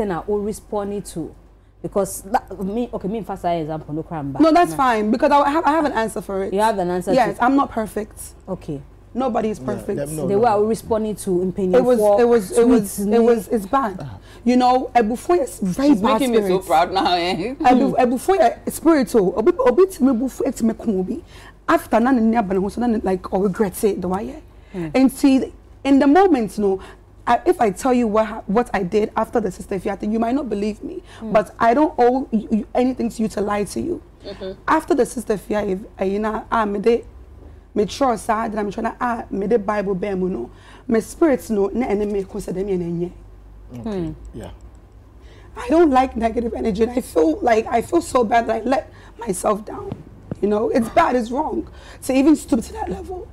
extent are all responding to. Because that, me okay me first example no crime no that's no. fine because I have, I have an answer for it. You have an answer yes i'm not perfect. Okay. Nobody is perfect. yeah, no, the way no. i responding to in it was it was it was it was it's bad. You know ebufoy is very She's bad making spirit. me so proud now eh? Ebufoy eh, spiritual oh. obi obi timi bufu etimi kun obi after na ne aba ne ho so na like or regret it the eh? way hmm. and see in the moment you know I, if I tell you what what I did after the Sista Afia, you might not believe me. Mm. But I don't owe you, anything to you to lie to you. Mm-hmm. After the Sista Afia, you know, ah, me de me trust that I'm trying to ah me de Bible bear mu no, me spirits no na ene me consider me enye. Okay. Yeah. I don't like negative energy, and I feel like I feel so bad that I let myself down. You know, it's bad, it's wrong to even stoop to that level.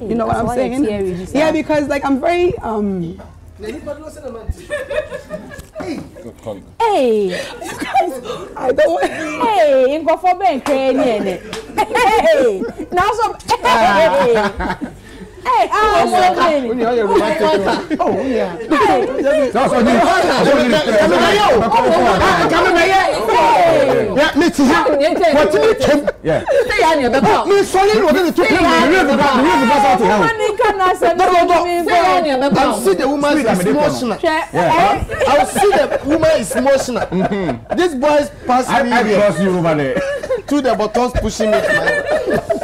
You know what I'm saying? Yeah, because like I'm very um Hey. Hey. I don't want. Hey, in go for ben Hey. Now some Hey. ne ti ha wɔti mi tɛm mi sɔli ni o bɛ ne to pe mi mi yɛrɛ ba mi yɛrɛ ba sa ti ha o dɔdɔdɔ i will see the woman is emotional i will see the woman is emotional this boy pass me here to the buttons pushing me to my.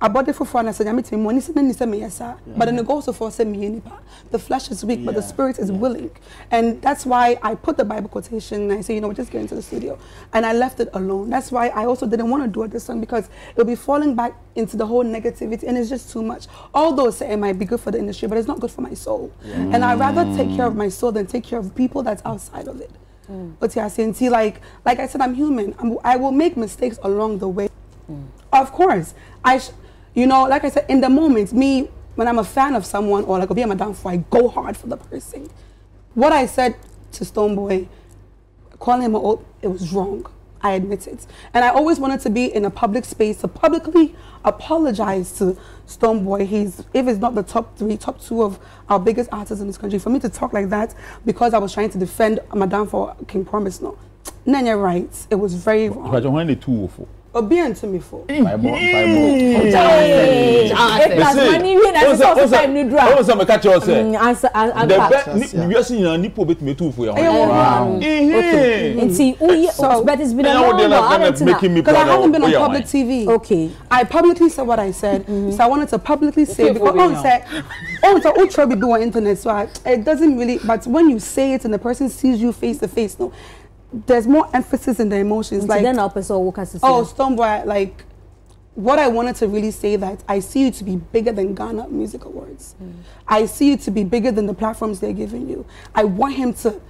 foforɔ na sɛ nyame tumi mu ɔne sɛ n'ani sɛ meyɛ saa but then it goes so far sɛ meyɛ nipa the flesh is weak yeah. but the spirit is yeah. willing. And that's why I put the Bible quotation and I say you know just get into the studio. And I left it alone. That's why I also didn't want to do it this song because it'll be falling back into the whole negativity and it's just too much. Although say it might be good for the industry but it's not good for my soul. Yeah. and I'd rather take care of my soul than take care of people that's outside of it. Mm. but yeah saying see like like I said I'm human. I'm, I will make mistakes along the way. Mm. of course I you know, like I said, in the moment, me, when I'm a fan of someone or like, a madam for, I go hard for the person. What I said to Stonebwoy, calling him old, it was wrong. I admit it. And I always wanted to be in a public space to publicly apologize to Stonebwoy. He's, if it's not the top three, top two of our biggest artists in this country, for me to talk like that because I was trying to defend Madame for King Promise, no. Nanya right. It was very wrong. But when the two obi ntumi mi fo. o sọ mẹka kyerɛ sɛ dɛbɛ wiase nyinaa nipa obi tumi etu fo yɛ hɔ. nti uye but it's been a long while aren't because I haven't been on public TV. okay. I publicly said what I said. Mm-hmm. so I wanted to publicly say because on say on say o try be do on internet so I, it doesn't really but when you say it and the person sees you face to face no there's more emphasis in the emotions. like then oh, Stonebwoy, like what I wanted to really say that I see you to be bigger than Ghana Music Awards. Mm. I see you to be bigger than the platforms they're giving you. I want him to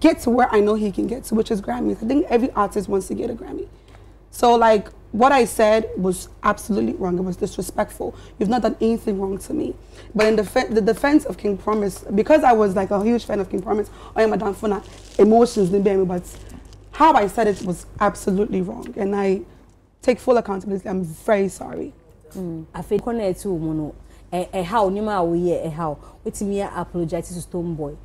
get to where I know he can get to, which is Grammys. I think every artist wants to get a Grammy. So like what I said was absolutely wrong. It was disrespectful. You've not done anything wrong to me. But in def the defense of King Promise, because I was like a huge fan of King Promise, I am a Danfuna, emotions didn't bear me, but how I said it was absolutely wrong. And I take full accountability. I'm very sorry. Mm. I feel connected to Mono. How, Nima, we, how, what's me apologize to Stonebwoy.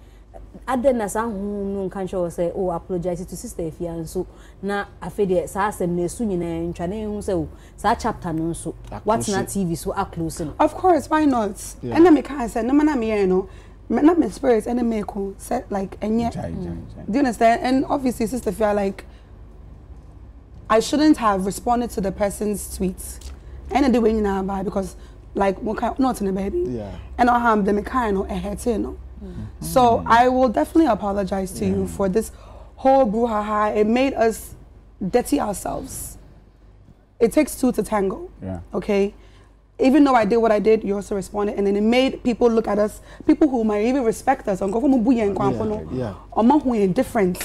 Adan na saa ho no nka nkyɛn wɔ sɛ o apologize to sister efia nso. Na afei deɛ saa asɛm na esu nyinaa ntwa na ehu sɛ o saa chapter no nso watena tv so aclose no. of course why not? Ɛna mi ka sɛ ne ma na mi yɛ no na my spirit ɛna mi ko sɛ like ɛnyɛ do you understand? And obviously sister fia like i shouldn't have responded to the person's tweets. Ɛna de wei nyinaa ba because like mo ka not in a baby ɛna ɔham de mi ka no ɛhɛte no. Mm-hmm. So I will definitely apologize to yeah. you for this whole brouhaha. It made us dirty ourselves. It takes two to tango. Yeah. Okay? Even though I did what I did, you also responded, and then it made people look at us, people who might even respect us, yeah, yeah. are different.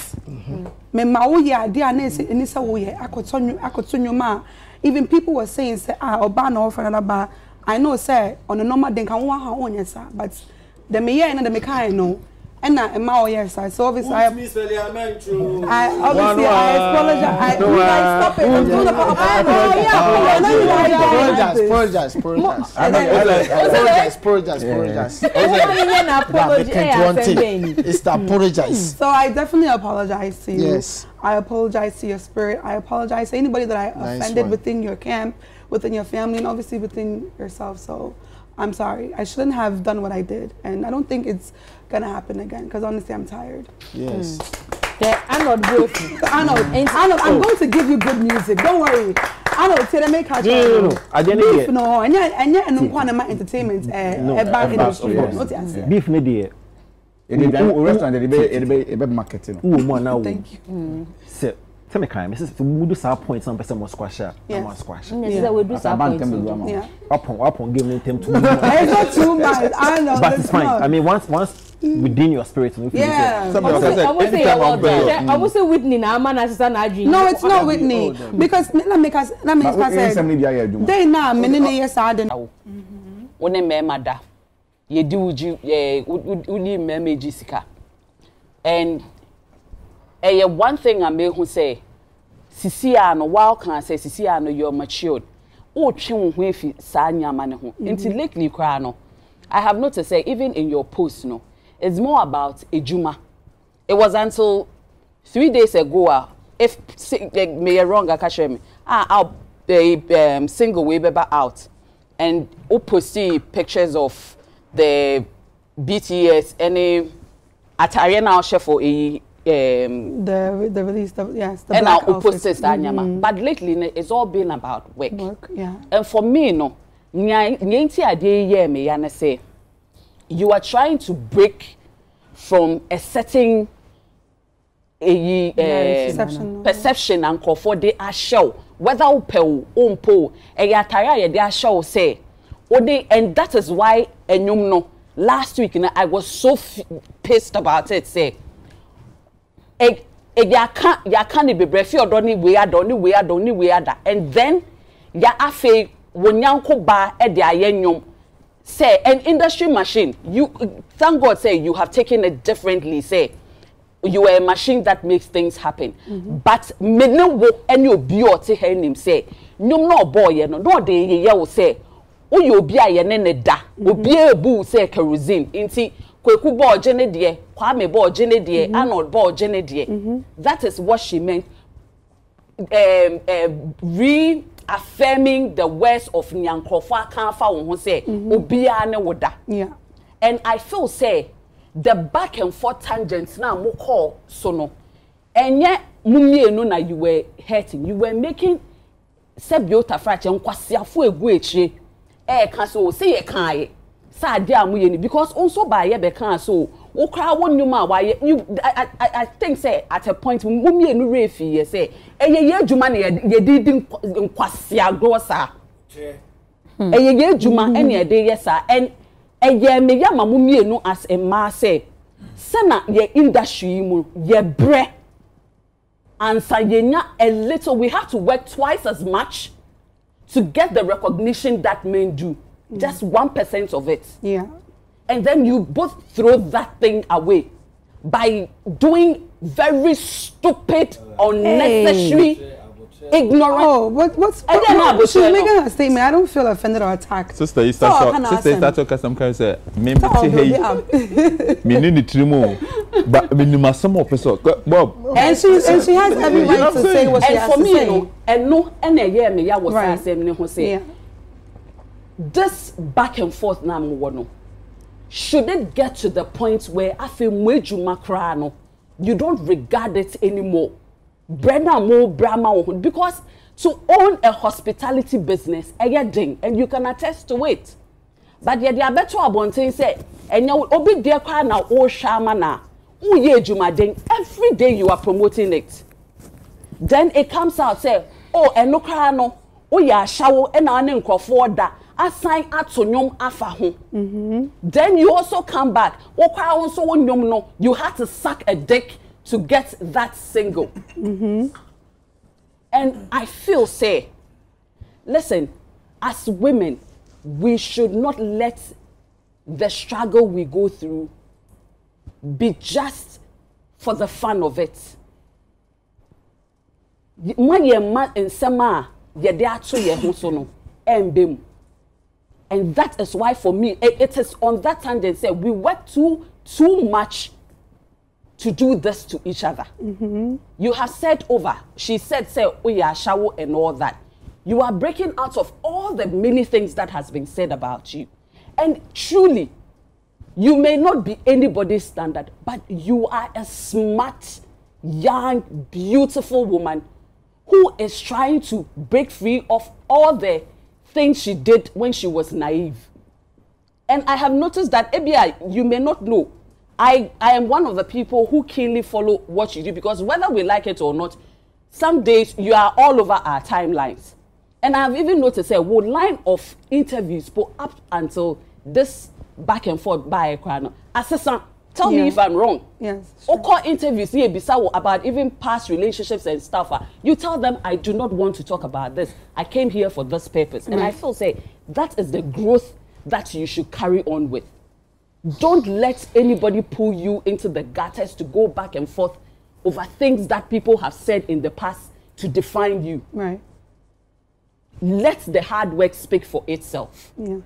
Even people were saying, say, ah, Obama, I know, say, on a normal day, but the me yeah and the me kind no and I am my yes, I so obviously I, I obviously I apologize. I, no, you guys stop it. I'm doing oh, the apologize, apologize, apologize, apologize, apologize, apologize. It's the mm-hmm. apologize. So I definitely apologize to you. Yes. I apologize to your spirit. I apologize to anybody that I nice offended one. within your camp, within your family, and obviously within yourself. So I'm sorry. I shouldn't have done what I did, and I don't think it's gonna happen again because honestly I'm tired. Yes. Mm. Yeah, Arnold Wilson. Arnold, Arnold, I'm oh. going to give you good music. Don't worry. Arnold, tell them make her. No, no, no. I didn't Beef, no. And yeah, and yeah, and no one entertainment. Uh, no, uh, industry. What you say? Beef, me dear. In the restaurant, be, they be, marketing. Ooh, more now. Thank you. Mm. Tell me, kind. This is to do some points. Some person must squash. Yeah. Must squash. Yes, we do some points. Yeah. Upon, upon, give them too much. It's not too much. I know. But it's fine. I mean, once, once within your spirit. Yeah. I would say I would say Whitney na ama na sister na. No, it's not Whitney because let me cause let me cause they na me ne yes ade. Wo ne mema da. Ye di uji eh uni mema ji sika. And eh one thing I may who say sisi a no can say sisi a no you're matured. O twe wo ho efi saa nyama ne ho. Nti lately kra no I have noticed say even in your post no it's more about ejuma. It was until three days ago, uh, if me wrong, I can me. Ah, I'll be um, single way baby out, and we post pictures of the BTS any attire now chef for a um, the the release the yes the and black our opposites mm -hmm. but lately it's all been about work. Work, yeah. And for me, no, nya nya nti ade ye me ya na say you are trying to break from a certain a, uh, perception, and for they are show whether o pɛ o mpo o ɛyɛ atare a yɛde ahyɛ o sɛ o de and that is why enyom no last week na i was so pissed about it say yaka yaka ne bebree fi ɔdɔ ne wei ada ne wei ada ne wei ada and then ya afei wonyanko ba ɛde ayɛ nyom. Say an industry machine you thank god say you have taken it differently say you are a machine that makes things happen. Mm -hmm. but me ne wo any obi o te ha nim say nyom na obo ye no no de ye ye wo say wo ye obi a ye ne da obi ebu say kerosene. Nti Kweku bɔɔ gye deɛ Kwame bɔɔ gye deɛ Arnold bɔɔ gye deɛ that is what she meant. Um, um, reaffirming the words of Nyankrofo akanfa wo ho sɛ mhm. obiara ne wo da. And I feel say the back and forth tangent na mo call so no ɛnyɛ mo mmienu na you were hurting. You were making sɛbi o tafra kyɛ nkwasiafo egu ekyire ɛɛka so o sɛ yɛ kan yɛ saa adi a moyɛ ni because nso baayɛ bɛka so wokora wo nnwuma a wayɛ you i i i think say at a point mo mmienu rɛ fi yɛ sɛ ɛyɛ yɛ adwuma na yɛde di nkwasiagorɔ saa ɛyɛ yɛ adwuma ɛna yɛde yɛ saa ɛn ɛyɛ mmeyɛ ma mo mmienu as mmaa sɛ sɛna yɛ industry yi mu yɛ brɛ ansa yɛnya a little we have to work twice as much to get the recognition that men do. Mm. just one percent of it yeah and then you both throw that thing away by doing very stupid, unnecessary, hey. ignorant. Oh, but what's and then no, she's making a statement. I don't feel offended or attacked. Sister, you start so, sister, you start talking some kind of say, me me hey, me need the trimo, but me need my some more. Bob. And she and she has every right to say what she has to say. And for me, no, and no, and a year me ya was saying, me say, this back and forth now, no. Should it get to the point where afei mu edwuma koraa no you don't regard it anymore. Brenda mo brahma wo because to own a hospitality business ɛyɛ den and you can attest to it. But yɛde abɛto abɔnten sɛ ɛnyɛ obi deɛ koraa na ɔrehwɛ ama na woyɛ edwumaden every day you are promoting it. Then it comes out say oh ɛno koraa no woyɛ ahyɛwo ɛna ɔne nkurɔfoɔ da asan ato nnwom afa ho. Then you also come back. Wokora wo nso wo nnwom no you had to suck a dick to get that single. Mm-hmm. and i feel say listen as women we should not let the struggle we go through be just for the fun of it. Ma yɛ ma nsɛm a yɛde ato yɛn ho so no ɛnbɛ mu and that is why for me it, it is on that tangent say we work too too much to do this to each other. Mm-hmm. You have said over. She said, say, oh yeah, shower and all that. You are breaking out of all the many things that has been said about you. And truly, you may not be anybody's standard, but you are a smart, young, beautiful woman who is trying to break free of all the things she did when she was naive. And I have noticed that ABI, you may not know, I, I am one of the people who keenly follow what you do because whether we like it or not, some days you are all over our timelines. And I've even noticed eh, a whole line of interviews for up until this back and forth by a Ekrano. Assessor, tell yeah. me if I'm wrong. Yes. Or call interviews here about even past relationships and stuff. Ah. You tell them I do not want to talk about this. I came here for this purpose. And I feel say that is the growth that you should carry on with don't let anybody pull you into the gutters to go back and forth over things that people have said in the past to define you. Right. Let the hard work speak for itself. Yeah.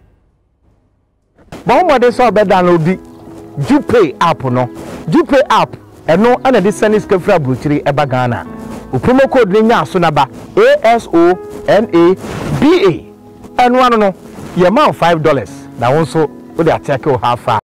bọ́n sọ ọbẹ̀ download jupay app no. Jupay app ɛno ɛna de sani sika firi aburukyiri ɛba ghana. O promo code ne nya aso naba asonaba ɛno ano no yɛ man five dollars. Na wɔn nso wɔde ate ake wɔ ha afa.